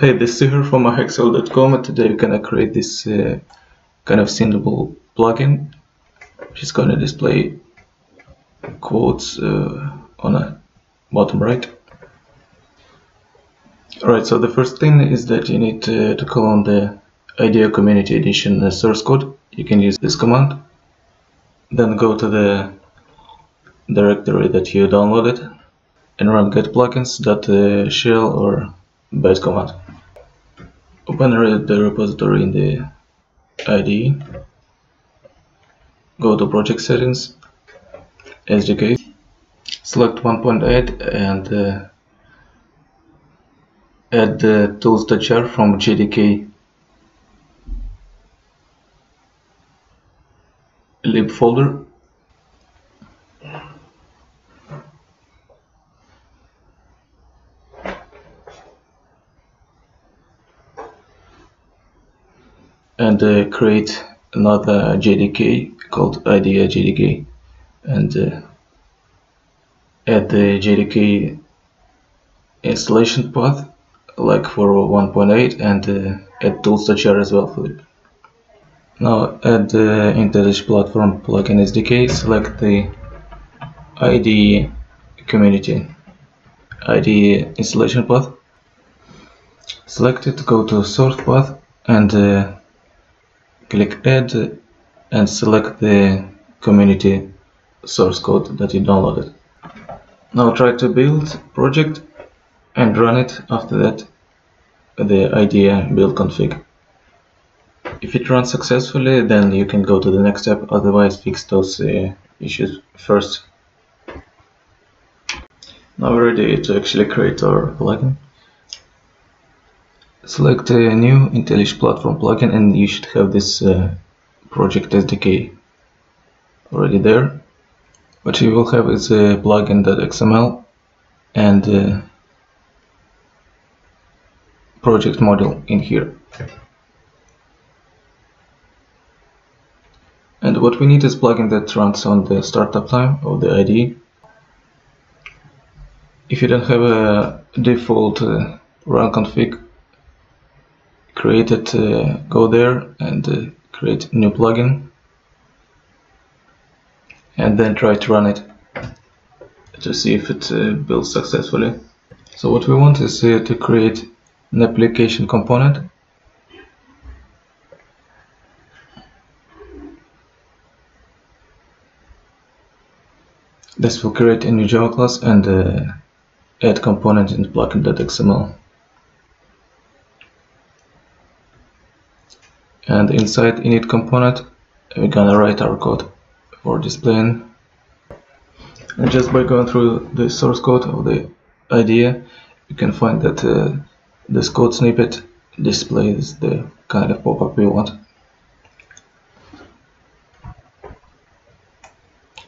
Hey, this is Ihor from Hexaville.com and today we're gonna create this uh, kind of symbol plugin which is gonna display quotes uh, on a bottom right. Alright, so the first thing is that you need to, to call on the IDEA Community Edition uh, source code. You can use this command. Then go to the directory that you downloaded and run get plugins.shell or byte command. Open the repository in the IDE. Go to project settings, SDK, select 1.8 and uh, add the tools.jar from JDK lib folder and uh, create another JDK called IDEA JDK and uh, add the JDK installation path like for 1.8 and uh, add tools.jar as well for it. Now add the IntelliJ platform plugin SDK, select the IDE community IDE installation path, select it, go to source path and uh, click add and select the community source code that you downloaded. Now try to build project and run it after that the IDEA build config. If it runs successfully then you can go to the next step otherwise fix those uh, issues first. Now we're ready to actually create our plugin. Select a new IntelliJ platform plugin and you should have this uh, project SDK already there. What you will have is a plugin.xml and project model in here. And what we need is plugin that runs on the startup time of the IDE. If you don't have a default uh, run config, create it, uh, go there and uh, create new plugin and then try to run it to see if it uh, builds successfully. So what we want is uh, to create an application component This will create a new Java class and uh, add component in plugin.xml. And inside init component, we're gonna write our code for displaying. And just by going through the source code of the IDEA, you can find that uh, this code snippet displays the kind of pop-up we want.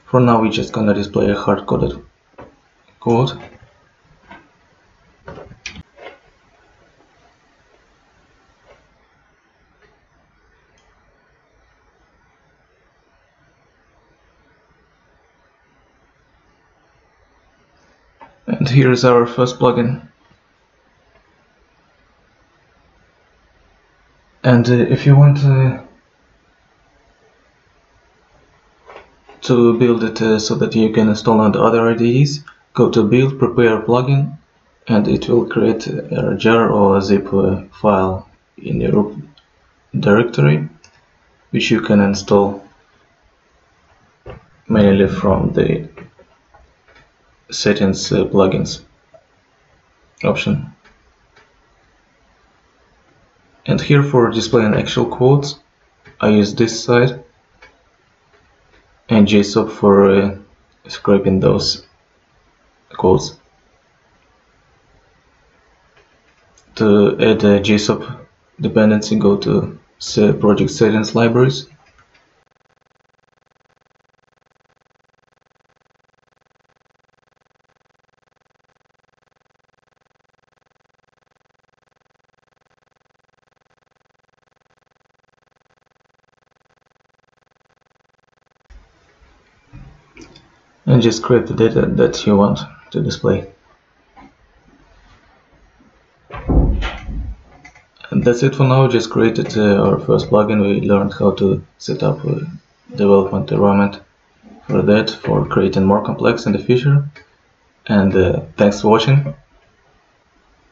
For now, we're just gonna display a hard-coded code. And here is our first plugin. And uh, if you want uh, to build it uh, so that you can install on other IDEs, go to build, prepare plugin, and it will create a jar or a zip uh, file in your directory, which you can install manually from the settings uh, plugins option. And here for displaying actual quotes, I use this side and Jsoup for uh, scraping those quotes. To add a Jsoup dependency, go to project settings libraries and just create the data that you want to display. and that's it for now. Just created uh, our first plugin. We learned how to set up a development environment for that for creating more complex in the future. And uh, thanks for watching